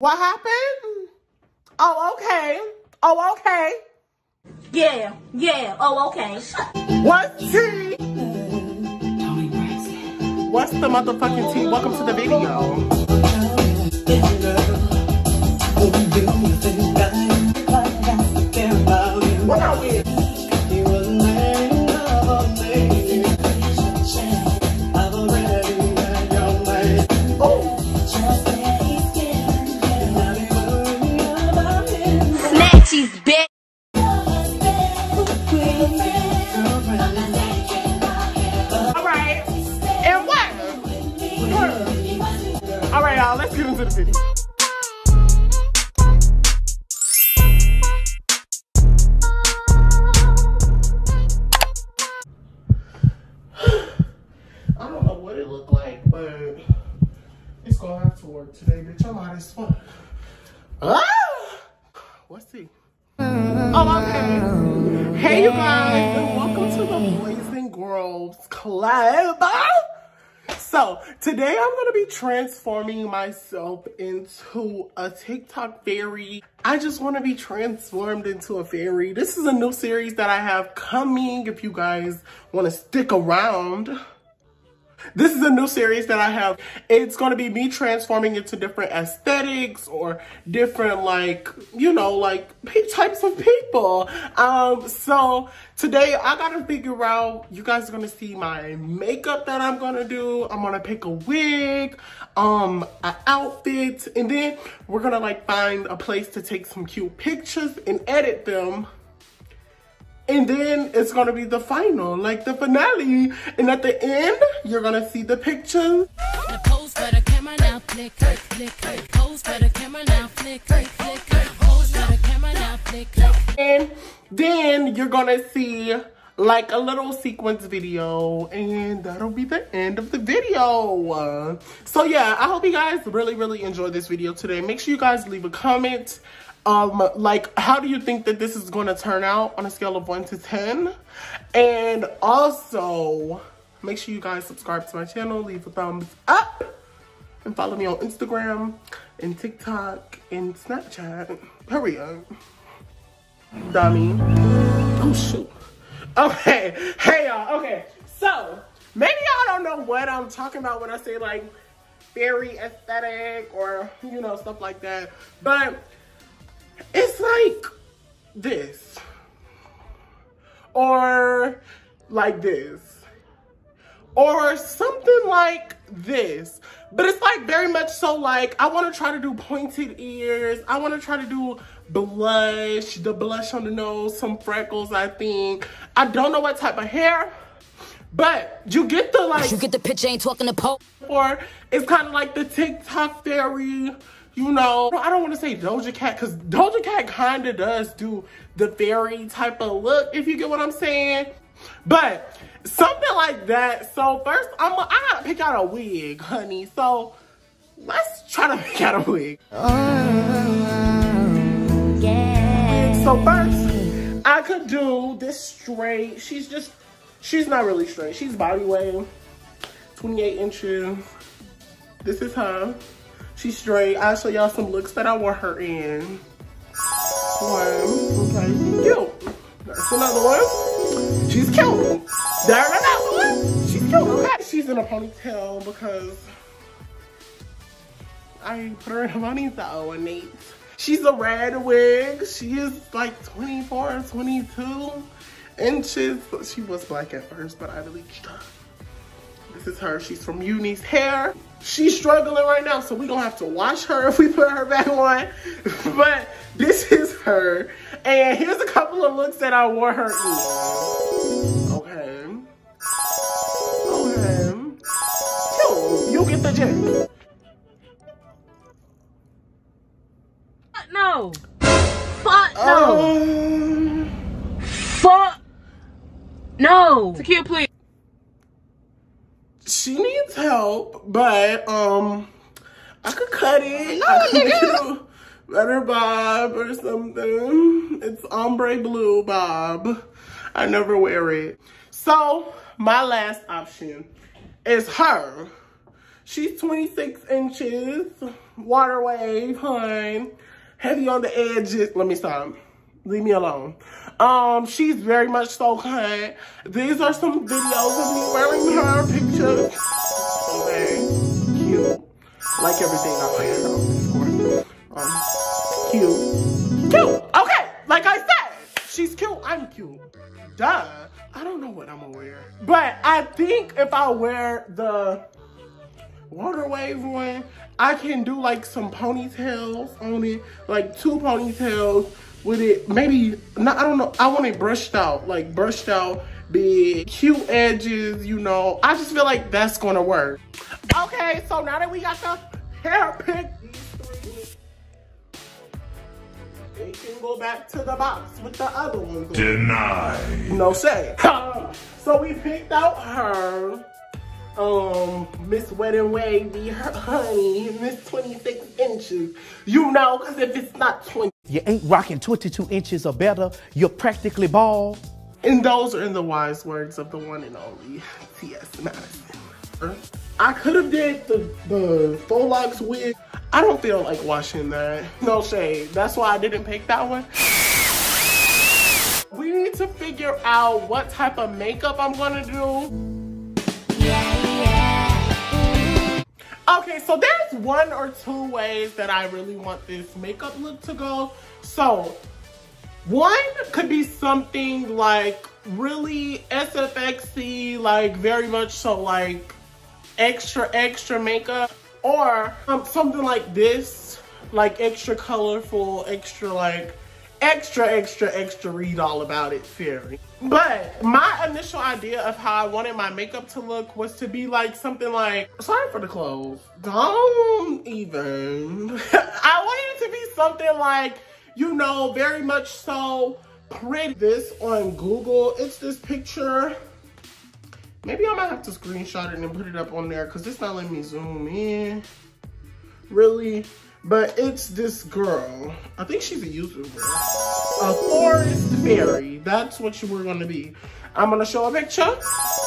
What happened? Oh, okay. Oh, okay. Yeah, yeah, oh, okay. What's tea? What's the motherfucking tea? Welcome to the video. What are we? Work today, bitch. I'm hot as fuck. Ah! What's he? Oh, okay. Hey, you guys, and welcome to the Blazing Groves Club. So, today I'm gonna be transforming myself into a TikTok fairy. I just wanna be transformed into a fairy. This is a new series that I have coming if you guys wanna stick around. This is a new series that I have. It's going to be me transforming into different aesthetics or different like, you know, like types of people. Um, so today I got to figure out, you guys are going to see my makeup that I'm going to do. I'm going to pick a wig, um, an outfit, and then we're going to like find a place to take some cute pictures and edit them. And then it's gonna be the final, like the finale. And at the end, you're gonna see the pictures. And then you're gonna see like a little sequence video and that'll be the end of the video. So yeah, I hope you guys really, really enjoyed this video today. Make sure you guys leave a comment. Um, like, how do you think that this is to turn out on a scale of 1 to 10? And also, make sure you guys subscribe to my channel, leave a thumbs up, and follow me on Instagram and TikTok and Snapchat. Up. Dummy. Oh, shoot. Okay. Hey, y'all. Okay. So, maybe y'all don't know what I'm talking about when I say, like, very aesthetic or, you know, stuff like that. But it's like this. Or like this. Or something like this. But it's like very much so like, I want to try to do pointed ears. I want to try to do blush, the blush on the nose, some freckles, I think. I don't know what type of hair, but you get the like, You get the picture, ain't talking to Pope. or it's kind of like the TikTok fairy, you know. I don't want to say Doja Cat because Doja Cat kind of does do the fairy type of look, if you get what I'm saying. But something like that. So first, I'm a, I gotta pick out a wig, honey. So let's try to pick out a wig. So first, I could do this straight. She's just, she's not really straight. She's body wave, 28 inches. This is her. She's straight. I'll show y'all some looks that I wore her in. One, okay, cute. That's another one. She's cute. There's another one. She's cute. Okay. She's in a ponytail because I put her in a ponytail and Nate. She's a red wig. She is like 24, 22 inches. She was black at first, but I bleached her. This is her. She's from UNice hair. She's struggling right now, so we're gonna have to wash her if we put her back on. but this is her. And here's a couple of looks that I wore her in. Okay. Okay. Cute. You get the gist. No. Fuck no. Um, Fuck no. Takia, please. Help, but um, I could cut it. I could it better bob or something. It's ombre blue bob. I never wear it. So my last option is her. She's 26 inches, water wave, hun, heavy on the edges. Let me stop. Leave me alone. Um, she's very much so kind. These are some videos of me wearing her pictures. Like everything I wear, of course. Um, cute. Cute. Okay, like I said, she's cute. I'm cute. Duh. I don't know what I'm gonna wear. But I think if I wear the water wave one, I can do like some ponytails on it, like two ponytails with it. Maybe, not, I don't know, I want it brushed out, like brushed out, big, cute edges, you know. I just feel like that's gonna work. Okay, so now that we got the hair picked, these three, they can go back to the box with the other ones. Denied. No say. so we picked out her um Miss Wet and Wavy, her honey, Miss 26 inches. You know, because if it's not 20, You ain't rocking 22 inches or better. You're practically bald. And those are in the wise words of the one and only T.S. Madison. I could have did the, the faux locks wig. I don't feel like washing that. No shade. That's why I didn't pick that one. We need to figure out what type of makeup I'm gonna do. Okay, so there's one or two ways that I really want this makeup look to go. So, one could be something like really SFXy, like very much so like extra, extra makeup. Or um, something like this, like extra colorful, extra like, extra, extra, extra read all about it fairy. But my initial idea of how I wanted my makeup to look was to be like something like, sorry for the clothes, don't even. I wanted it to be something like, you know, very much so pretty. This on Google, it's this picture. Maybe I might have to screenshot it and put it up on there because it's not letting me zoom in, really. But it's this girl. I think she's a YouTuber. A forest fairy. That's what you were gonna be. I'm gonna show a picture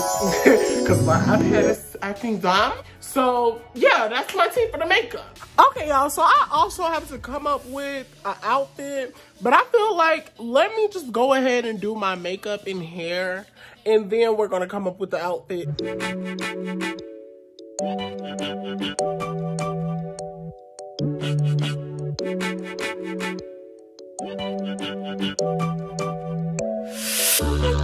because my iPad is acting dumb. So yeah, that's my tip for the makeup. Okay, y'all. So I also have to come up with an outfit, but I feel like let me just go ahead and do my makeup and hair, and then we're gonna come up with the outfit. Okay,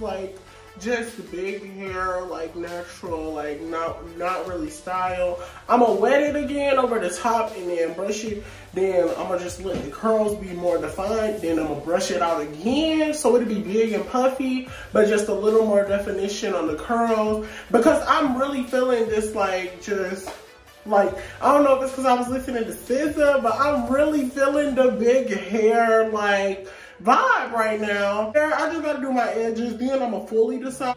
like, just big hair, like, natural, like, not not really style. I'm going to wet it again over the top and then brush it. Then I'm going to just let the curls be more defined. Then I'm going to brush it out again so it'll be big and puffy, but just a little more definition on the curls. Because I'm really feeling this, like, just... Like, I don't know if it's because I was listening to SZA, but I'm really feeling the big hair, like, vibe right now. I just gotta do my edges, then I'm gonna fully decide.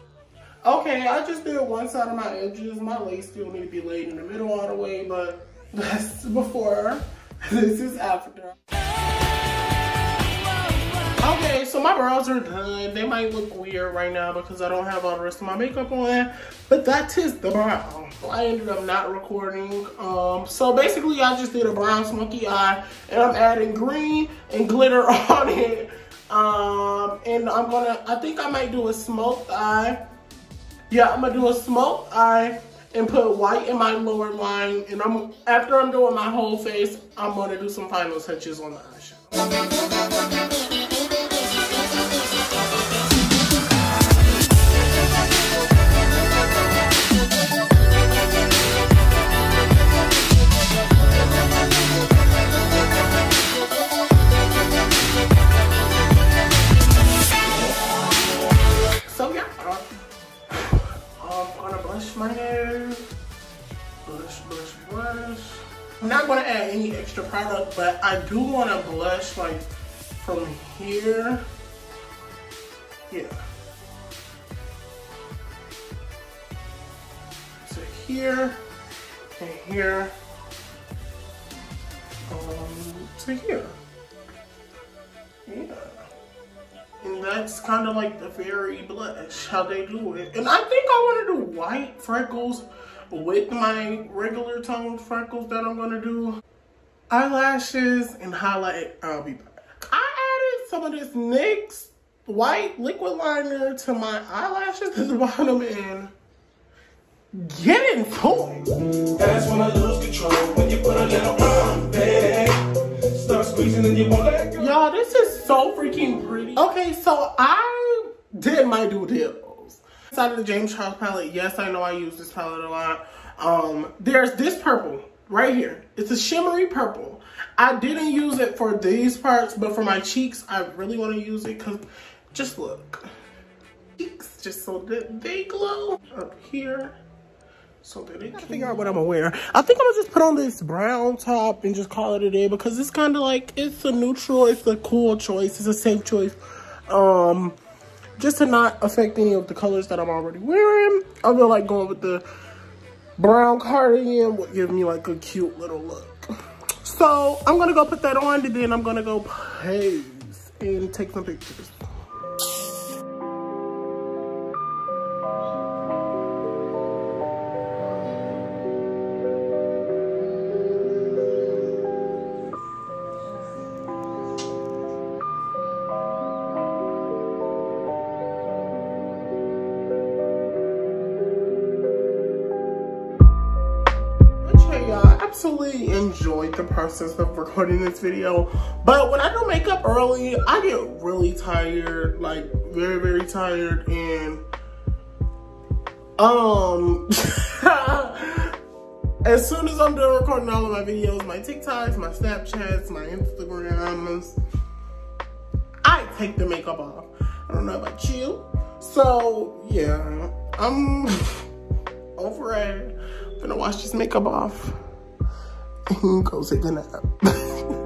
Okay, I just did one side of my edges. My lace still need to be laid in the middle all the way, but that's before. This is after. Okay, so my brows are done. They might look weird right now because I don't have all the rest of my makeup on, but that is the brow. I ended up not recording. Um, so basically I just did a brown smoky eye and I'm adding green and glitter on it. Um, and I'm gonna, I think I might do a smoked eye. Yeah, I'm gonna do a smoked eye and put white in my lower line. And I'm after I'm doing my whole face, I'm gonna do some final touches on the eyeshadow. Extra product, but I do wanna blush like from here. Yeah. So here and here. Um, to here. Yeah. And that's kind of like the fairy blush, how they do it. And I think I want to do white freckles with my regular toned freckles that I'm going to do. Eyelashes and highlight, I'll be back. I added some of this NYX white liquid liner to my eyelashes at the bottom and get into it. That's when I lose control. When you put a little on, baby. Start squeezing and you won't let go. Y'all, this is so freaking pretty. Okay, so I did my due diligence. Inside of the James Charles palette, yes, I know I use this palette a lot. Um, there's this purple right here. It's a shimmery purple. I didn't use it for these parts, but for my cheeks, I really want to use it because just look. Cheeks, just so that they glow up here. So that it can figure out what I'm gonna wear. I think I'm gonna just put on this brown top and just call it a day because it's kind of like it's a neutral, it's a cool choice, it's a safe choice. Um, just to not affect any of the colors that I'm already wearing. I feel like going with the brown cardigan would give me like a cute little look. So I'm gonna go put that on and then I'm gonna go pose and take some pictures. Absolutely enjoyed the process of recording this video. But when I do makeup early, I get really tired, like very, very tired. And um, as soon as I'm done recording all of my videos, my TikToks, my Snapchats, my Instagrams, I take the makeup off. I don't know about you. So yeah, I'm over it. I'm gonna wash this makeup off he goes gonna the?